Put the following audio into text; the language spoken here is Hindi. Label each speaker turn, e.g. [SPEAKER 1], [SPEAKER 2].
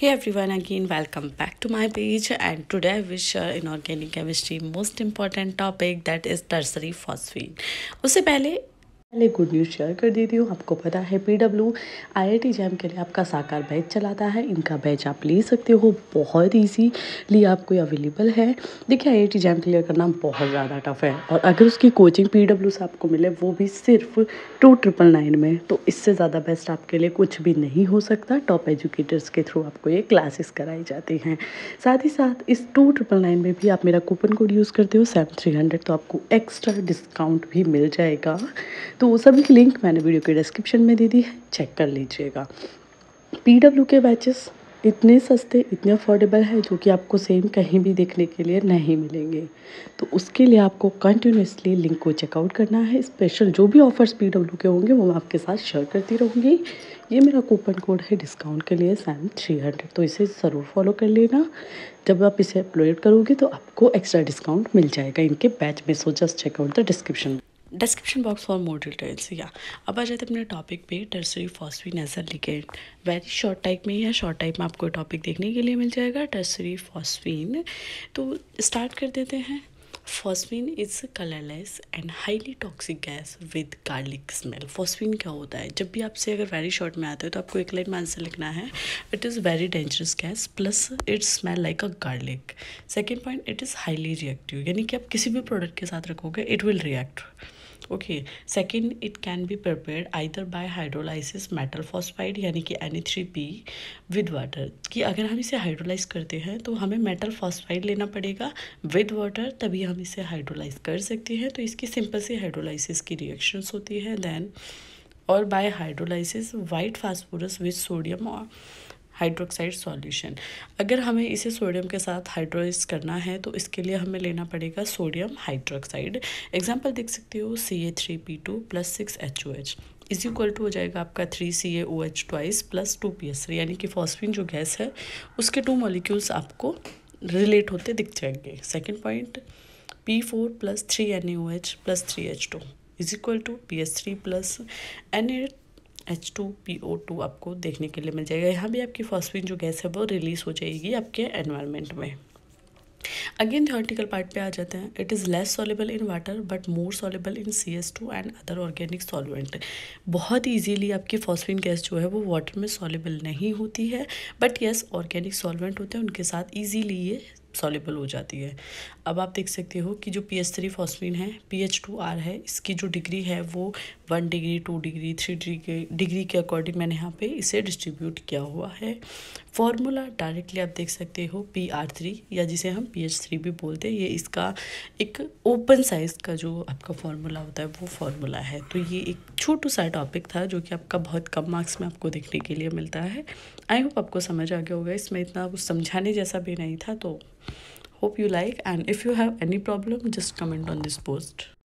[SPEAKER 1] hey everyone again welcome back to my page. And today i will share uh, in organic chemistry most important topic that is tertiary phosphine. usse pehle पहले गुड न्यूज़ शेयर कर देती हूँ। आपको पता है पी डब्ल्यू आई जैम के लिए आपका साकार बैच चलाता है। इनका बैच आप ले सकते हो। बहुत ईजीली आपको अवेलेबल है। देखिए I I T JAM clear करना बहुत ज़्यादा टफ है। और अगर उसकी कोचिंग पी डब्ल्यू से आपको मिले, वो भी सिर्फ़ टू ट्रिपल नाइन में। तो इससे ज़्यादा बेस्ट आपके लिए कुछ भी नहीं हो सकता। टॉप एजुकेटर्स के थ्रू आपको ये क्लासेस कराई जाती हैं। साथ ही साथ, इस टू ट्रिपल नाइन में भी आप मेरा कूपन कोड यूज़ करते हो सेवन थ्री हंड्रेड तो आपको एक्स्ट्रा डिस्काउंट भी मिल जाएगा। तो वो सभी की लिंक मैंने वीडियो के डिस्क्रिप्शन में दे दी है, चेक कर लीजिएगा। पी डब्ल्यू के बैचेस इतने सस्ते, इतने अफोर्डेबल है जो कि आपको सेम कहीं भी देखने के लिए नहीं मिलेंगे। तो उसके लिए आपको कंटिन्यूसली लिंक को चेकआउट करना है। स्पेशल जो भी ऑफर्स पी डब्ल्यू के होंगे, वो मैं आपके साथ शेयर करती रहूँगी। ये मेरा कूपन कोड है डिस्काउंट के लिए सैन थ्री हंड्रेड तो इसे ज़रूर फॉलो कर लेना। जब आप इसे अपलोड करोगे तो आपको एक्स्ट्रा डिस्काउंट मिल जाएगा। इनके बैच में so just check out the description description box for more details या अब आ जाते अपने टॉपिक पे टर्सरी फॉस्फी नज़र लिकेट वेरी शॉर्ट टाइप में या शॉर्ट टाइप में आपको टॉपिक देखने के लिए मिल जाएगा टर्सरी फॉस्फीन तो स्टार्ट कर देते हैं. Phosphine is colourless and highly toxic gas with garlic smell phosphine क्या होता है? जब भी आपसे अगर वेरी शॉर्ट में आता है तो आपको एक लाइन में आंसर लिखना है. It is very dangerous gas plus it smell like a garlic second point it is highly reactive यानी कि आप किसी भी प्रोडक्ट के साथ रखोगे it will react okay second it can be prepared either by hydrolysis metal phosphide यानी कि N three P with water कि अगर हम इसे हाइड्रोलाइज करते हैं तो हमें मेटल फॉस्फाइड लेना पड़ेगा विद वाटर तभी हम इसे हाइड्रोलाइज कर सकते हैं। तो इसकी सिंपल सी हाइड्रोलाइसिस की रिएक्शंस होती है देन और by hydrolysis white phosphorus with sodium और हाइड्रोक्साइड सॉल्यूशन अगर हमें इसे सोडियम के साथ हाइड्रोलाइज करना है तो इसके लिए हमें लेना पड़ेगा सोडियम हाइड्रोक्साइड एग्ज़ाम्पल देख सकते हो C A three P two plus six H O H is equal to हो जाएगा आपका three C A O H twice plus two P S यानी कि फॉस्फिन जो गैस है, उसके टू मॉलिक्यूल्स आपको रिलेट होते दिख जाएँगे. Second point P four plus three N A O H plus three H two is equal to P S three plus N eight H two P O two आपको देखने के लिए मिल जाएगा। यहाँ भी आपकी फॉस्फिन जो गैस है, वो रिलीज़ हो जाएगी आपके एनवायरनमेंट में। अगेन थियोरटिकल पार्ट पे आ जाते हैं। It is less soluble in water but more soluble in C S two and other organic solvent बहुत ईजीली आपकी फॉस्फिन गैस जो है, वो वाटर में सॉलेबल नहीं होती है बट येस ऑर्गेनिक सॉल्वेंट होते हैं, उनके साथ ईजीली ये सॉलेबल हो जाती है। अब आप देख सकते हो कि जो पी एच थ्री फॉस्फिन है पी एच टू आर है, इसकी जो डिग्री है, वो one degree, two degree, three degree degree के अकॉर्डिंग मैंने यहाँ पे इसे डिस्ट्रीब्यूट किया हुआ है। फॉर्मूला डायरेक्टली आप देख सकते हो पी आर थ्री या जिसे हम पी एच थ्री भी बोलते हैं। ये इसका एक ओपन साइज़ का जो आपका फॉर्मूला होता है, वो फॉर्मूला है। तो ये एक छोटू सा टॉपिक था, जो कि आपका बहुत कम मार्क्स में आपको देखने के लिए मिलता है। आई होप आपको समझ आ गया होगा, इसमें इतना कुछ समझाने जैसा भी नहीं था तो hope you like, and if you have any problem, just comment on this post.